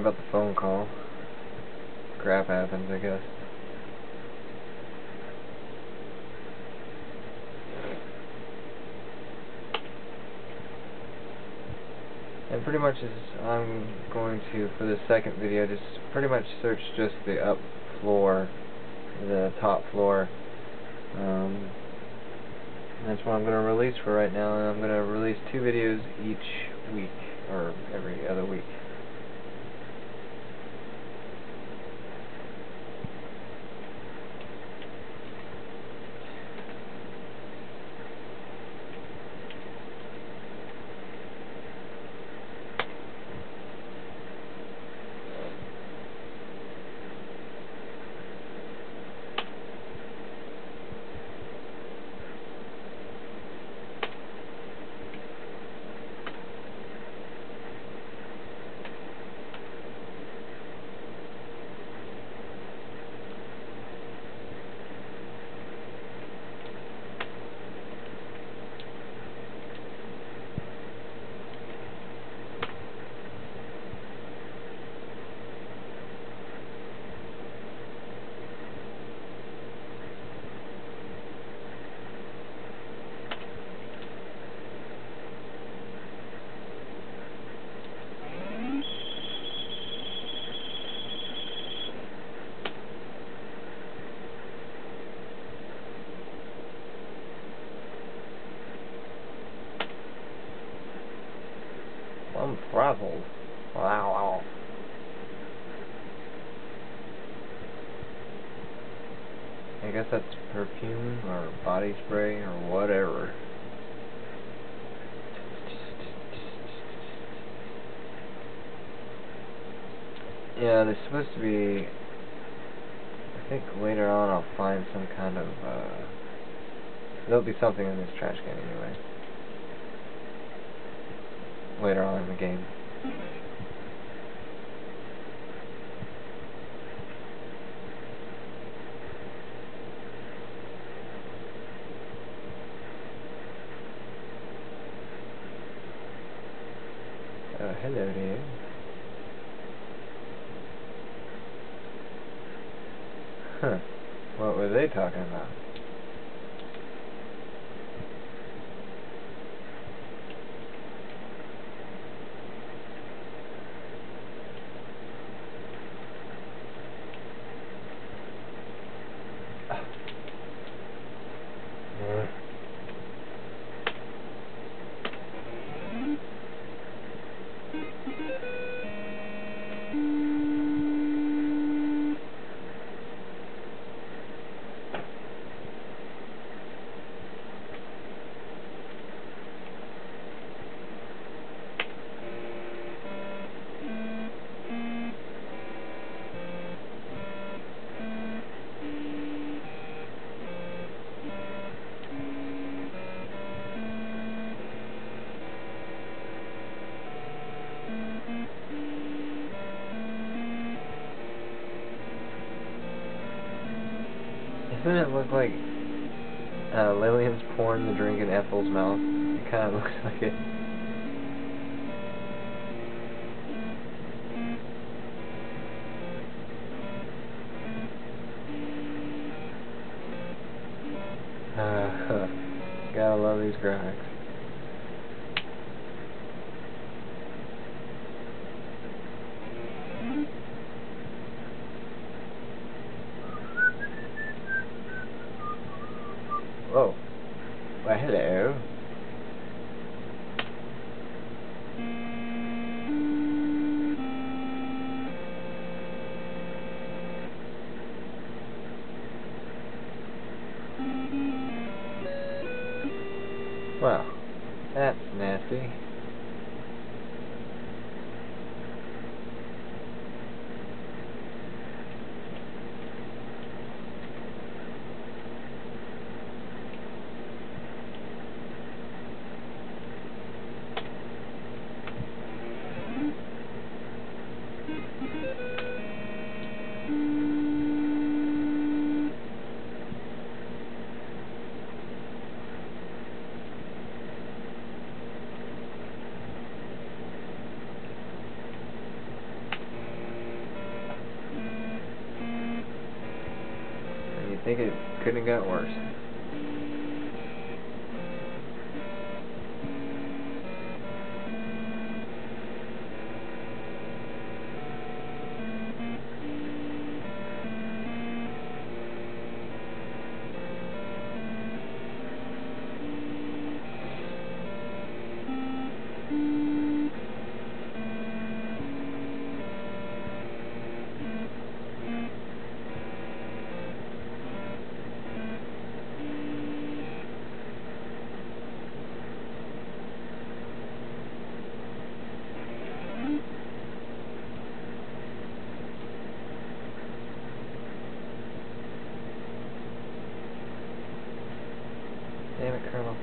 about the phone call. Crap happens, I guess. And pretty much is I'm going to, for the second video, just pretty much search just the up floor, the top floor. Um, that's what I'm going to release for right now, and I'm going to release two videos each week, or every other week. I'm Wow, wow. I guess that's perfume or body spray or whatever. Yeah, there's supposed to be... I think later on I'll find some kind of, uh... There'll be something in this trash can anyway later on in the game. Uh, hello there. Huh. What were they talking about? Doesn't it look like uh, Lillian's pouring the drink in Ethel's mouth? It kind of looks like it. Uh, gotta love these graphics. Well, that's nasty. Think it couldn't have got worse. Damn it, Colonel.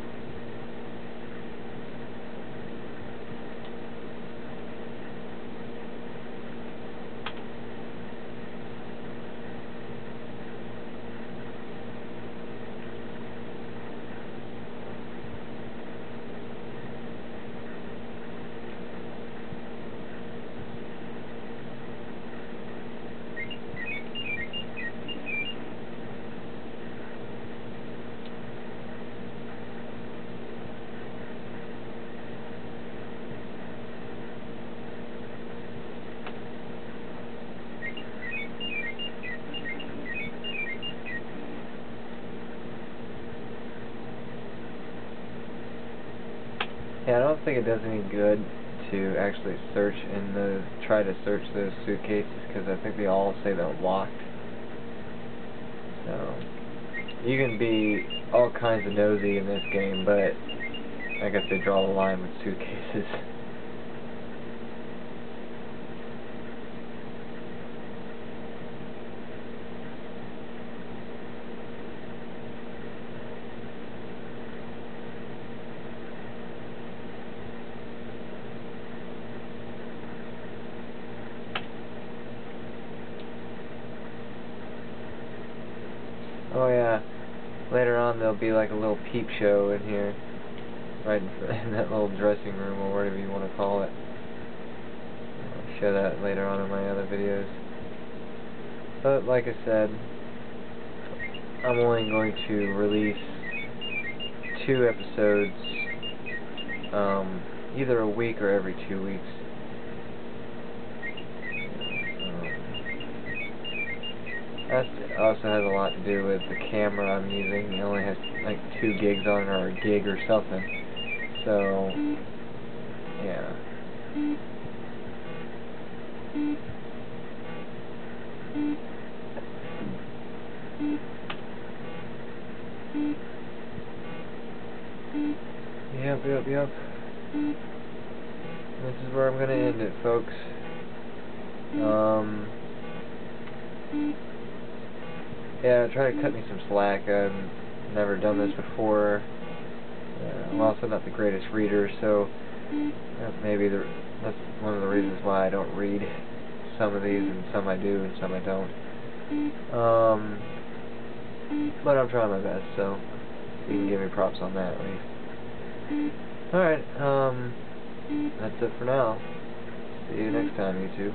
Yeah, I don't think it does any good to actually search in the try to search those suitcases because I think they all say they're locked. So you can be all kinds of nosy in this game, but I guess they draw the line with suitcases. Oh yeah, later on there'll be like a little peep show in here, right in, front, in that little dressing room or whatever you want to call it. I'll show that later on in my other videos. But like I said, I'm only going to release two episodes, um, either a week or every two weeks. That also has a lot to do with the camera I'm using. It only has like two gigs on it or a gig or something. So, yeah. Yep, yep, yep. This is where I'm gonna end it, folks. Um, yeah, try to cut me some slack. I've never done this before. Uh, I'm also not the greatest reader, so uh, maybe the, that's one of the reasons why I don't read some of these, and some I do, and some I don't. Um, but I'm trying my best, so you can give me props on that at least. Alright, um, that's it for now. See you next time, YouTube.